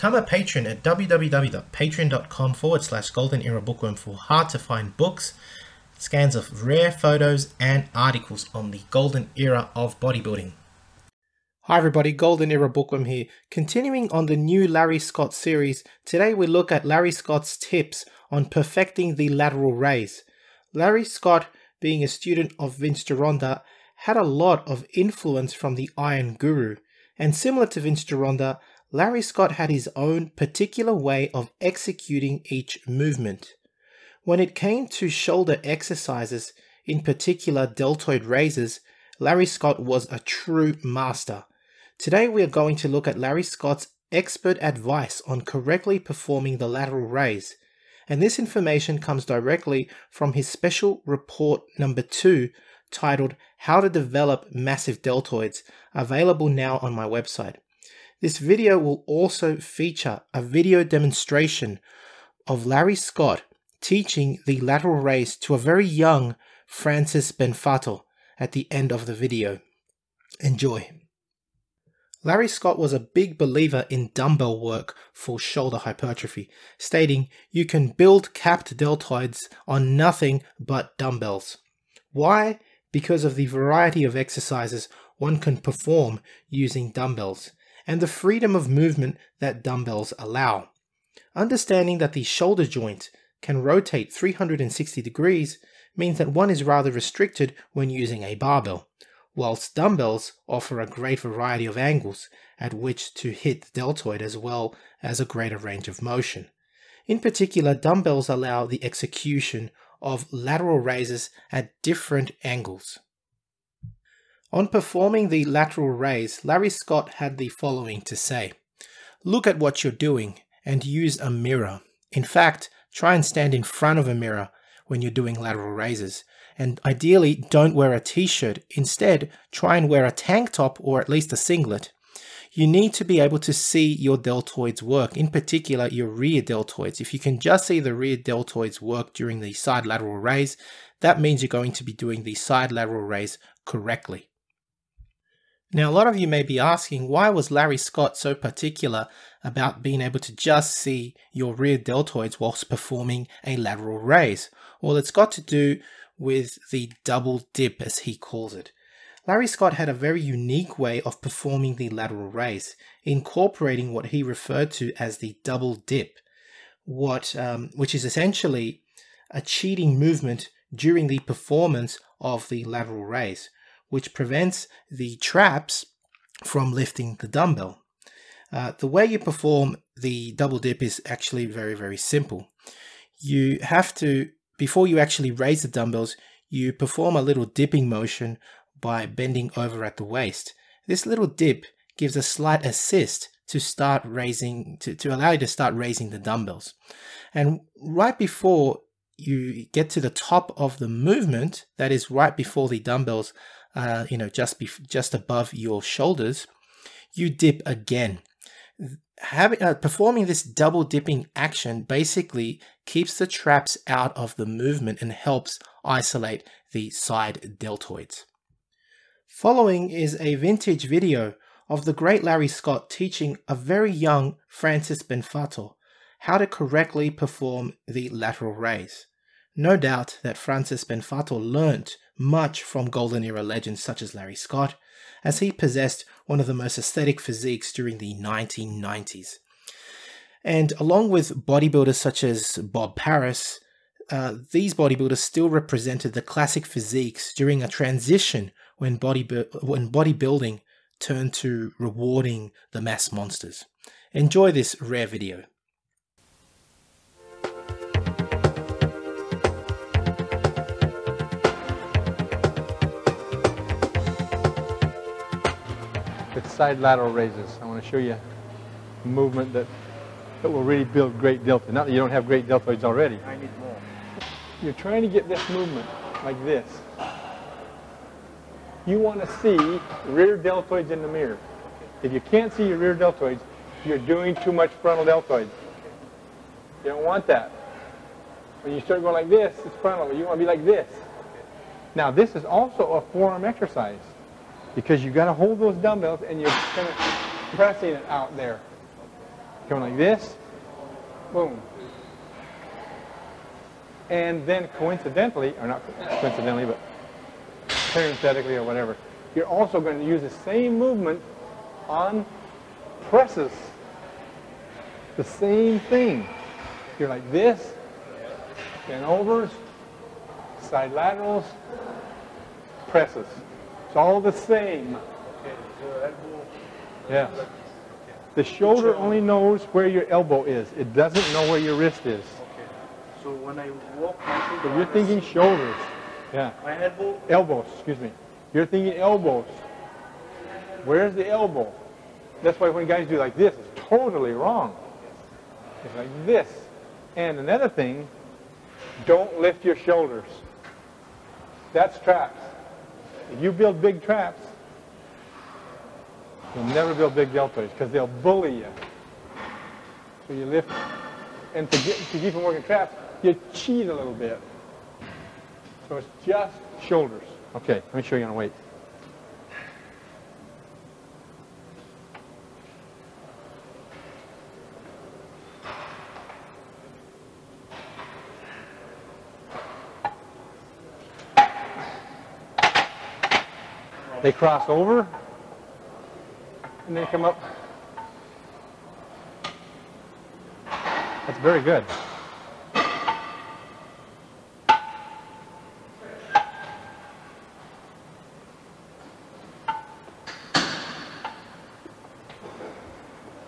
Become a patron at www.patreon.com forward slash golden era bookworm for hard to find books, scans of rare photos, and articles on the golden era of bodybuilding. Hi everybody, Golden Era Bookworm here. Continuing on the new Larry Scott series, today we look at Larry Scott's tips on perfecting the lateral raise. Larry Scott, being a student of Vince Gironda, had a lot of influence from the Iron Guru, and similar to Vince Gironda, Larry Scott had his own particular way of executing each movement. When it came to shoulder exercises, in particular deltoid raises, Larry Scott was a true master. Today we are going to look at Larry Scott's expert advice on correctly performing the lateral raise, and this information comes directly from his special report number 2 titled How to Develop Massive Deltoids, available now on my website. This video will also feature a video demonstration of Larry Scott teaching the lateral raise to a very young Francis Benfatto at the end of the video. Enjoy. Larry Scott was a big believer in dumbbell work for shoulder hypertrophy, stating you can build capped deltoids on nothing but dumbbells. Why? Because of the variety of exercises one can perform using dumbbells and the freedom of movement that dumbbells allow. Understanding that the shoulder joint can rotate 360 degrees means that one is rather restricted when using a barbell, whilst dumbbells offer a great variety of angles at which to hit the deltoid as well as a greater range of motion. In particular, dumbbells allow the execution of lateral raises at different angles. On performing the lateral raise, Larry Scott had the following to say. Look at what you're doing and use a mirror. In fact, try and stand in front of a mirror when you're doing lateral raises. And ideally, don't wear a t-shirt. Instead, try and wear a tank top or at least a singlet. You need to be able to see your deltoids work, in particular your rear deltoids. If you can just see the rear deltoids work during the side lateral raise, that means you're going to be doing the side lateral raise correctly. Now, a lot of you may be asking, why was Larry Scott so particular about being able to just see your rear deltoids whilst performing a lateral raise? Well, it's got to do with the double dip, as he calls it. Larry Scott had a very unique way of performing the lateral raise, incorporating what he referred to as the double dip, what um, which is essentially a cheating movement during the performance of the lateral raise which prevents the traps from lifting the dumbbell. Uh, the way you perform the double dip is actually very, very simple. You have to, before you actually raise the dumbbells, you perform a little dipping motion by bending over at the waist. This little dip gives a slight assist to start raising, to, to allow you to start raising the dumbbells. And right before you get to the top of the movement, that is right before the dumbbells uh, you know, just be just above your shoulders, you dip again. Having uh, performing this double dipping action basically keeps the traps out of the movement and helps isolate the side deltoids. Following is a vintage video of the great Larry Scott teaching a very young Francis Benfatto how to correctly perform the lateral raise. No doubt that Francis Benfatto learnt much from Golden Era legends such as Larry Scott, as he possessed one of the most aesthetic physiques during the 1990s. And along with bodybuilders such as Bob Paris, uh, these bodybuilders still represented the classic physiques during a transition when, body when bodybuilding turned to rewarding the mass monsters. Enjoy this rare video. Side lateral raises. I want to show you a movement that, that will really build great deltoid. Not that you don't have great deltoids already. I need more. You're trying to get this movement like this. You want to see rear deltoids in the mirror. If you can't see your rear deltoids, you're doing too much frontal deltoids. You don't want that. When you start going like this, it's frontal. You want to be like this. Now, this is also a forearm exercise because you've got to hold those dumbbells and you're kind of pressing it out there. Coming like this, boom. And then coincidentally, or not coincidentally, but parenthetically or whatever, you're also going to use the same movement on presses. The same thing. You're like this, bend overs, side laterals, presses. It's all the same. Yes. The shoulder only knows where your elbow is. It doesn't know where your wrist is. So when I walk So you're thinking shoulders. Yeah. my elbow, Elbows, excuse me. You're thinking elbows. Where's the elbow? That's why when guys do like this, it's totally wrong. It's like this. And another thing, don't lift your shoulders. That's traps. If you build big traps, you'll never build big deltoids because they'll bully you. So you lift, and to, get, to keep from working traps, you cheat a little bit. So it's just shoulders. Okay, let me show you on a weight. They cross over and they come up. That's very good.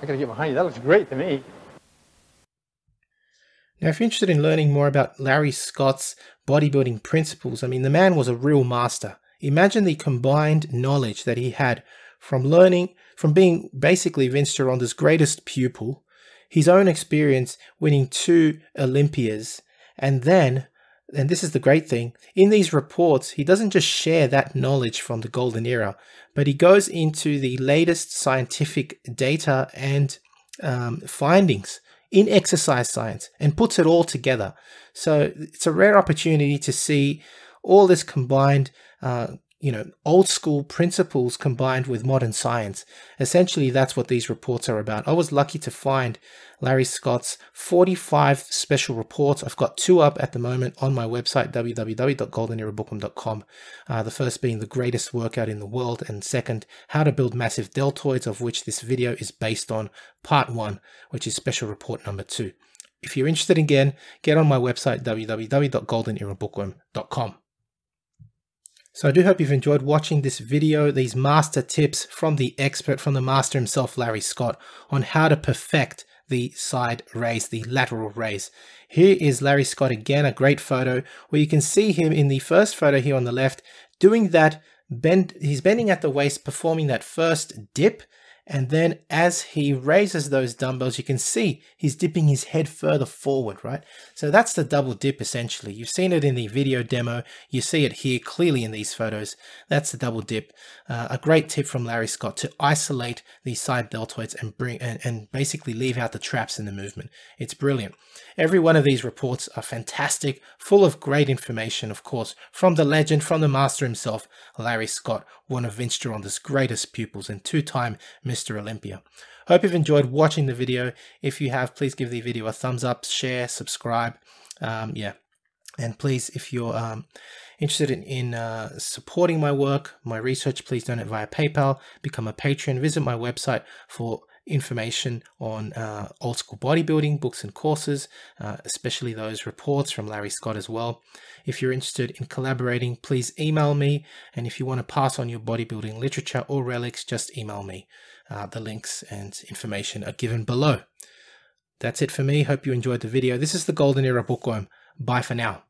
I gotta get behind you. That looks great to me. Now, if you're interested in learning more about Larry Scott's bodybuilding principles, I mean, the man was a real master. Imagine the combined knowledge that he had from learning, from being basically Vince Gironda's greatest pupil, his own experience winning two Olympias, and then, and this is the great thing, in these reports, he doesn't just share that knowledge from the golden era, but he goes into the latest scientific data and um, findings in exercise science and puts it all together. So it's a rare opportunity to see all this combined, uh, you know, old school principles combined with modern science. Essentially, that's what these reports are about. I was lucky to find Larry Scott's 45 special reports. I've got two up at the moment on my website, www.goldenerabookworm.com. Uh, the first being the greatest workout in the world, and second, how to build massive deltoids, of which this video is based on part one, which is special report number two. If you're interested again, get on my website, www.goldenerabookworm.com. So I do hope you've enjoyed watching this video, these master tips from the expert, from the master himself, Larry Scott, on how to perfect the side raise, the lateral raise. Here is Larry Scott again, a great photo where you can see him in the first photo here on the left doing that bend, he's bending at the waist, performing that first dip. And then as he raises those dumbbells, you can see he's dipping his head further forward, right? So that's the double dip essentially. You've seen it in the video demo. You see it here clearly in these photos. That's the double dip. Uh, a great tip from Larry Scott to isolate these side deltoids and bring and, and basically leave out the traps in the movement. It's brilliant. Every one of these reports are fantastic, full of great information, of course, from the legend, from the master himself, Larry Scott, one of Vince Gironda's greatest pupils and two-time Mr. Olympia. Hope you've enjoyed watching the video. If you have, please give the video a thumbs up, share, subscribe. Um, yeah. And please, if you're um, interested in, in uh, supporting my work, my research, please donate via PayPal, become a patron, visit my website for information on uh, old school bodybuilding books and courses, uh, especially those reports from Larry Scott as well. If you're interested in collaborating, please email me. And if you want to pass on your bodybuilding literature or relics, just email me. Uh, the links and information are given below. That's it for me. Hope you enjoyed the video. This is the Golden Era Bookworm. Bye for now.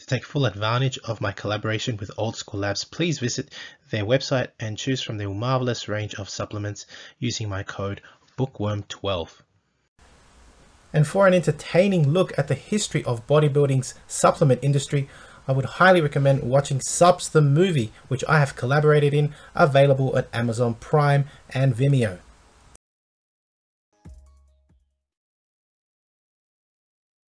To take full advantage of my collaboration with Old School Labs, please visit their website and choose from their marvelous range of supplements using my code BOOKWORM12. And for an entertaining look at the history of bodybuilding's supplement industry, I would highly recommend watching Supps the Movie, which I have collaborated in, available at Amazon Prime and Vimeo.